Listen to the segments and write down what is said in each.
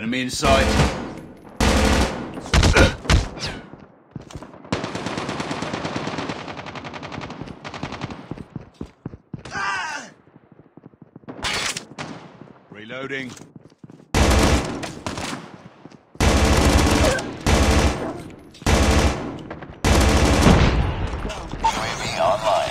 Enemy in sight. Reloading. UAV online.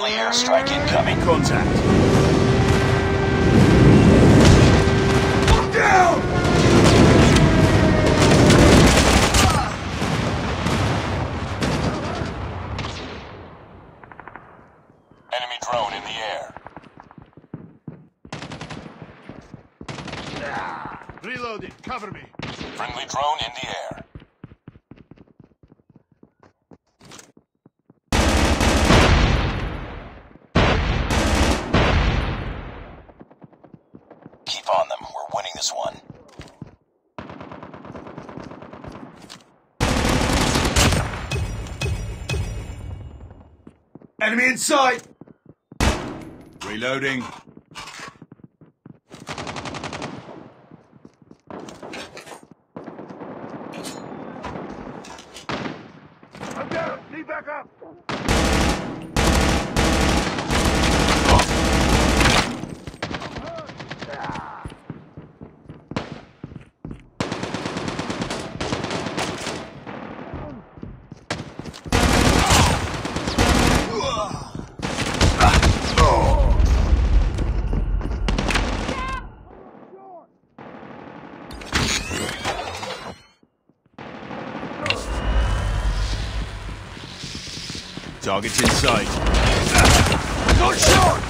Friendly airstrike incoming. Contact. This one. Enemy in sight. Reloading. Target's in sight. Got shot!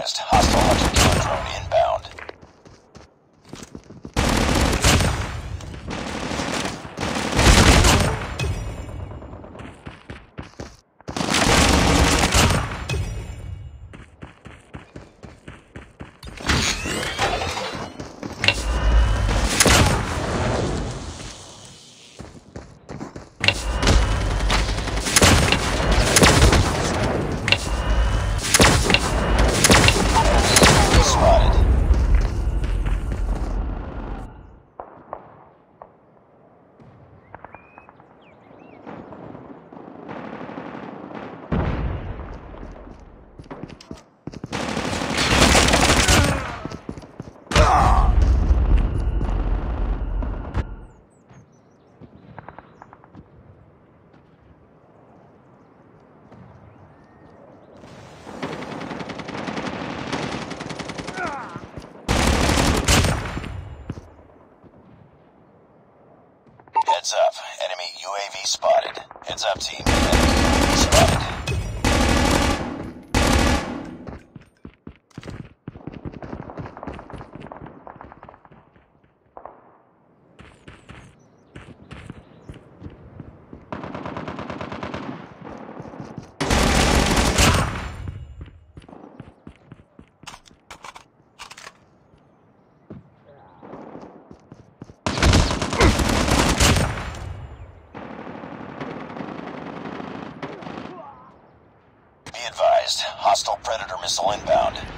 advised, hostile hunter killer drone inbound. Enemy spotted. Heads up. Enemy UAV spotted. Heads up, team. Enemy UAV spotted. Be advised, hostile predator missile inbound.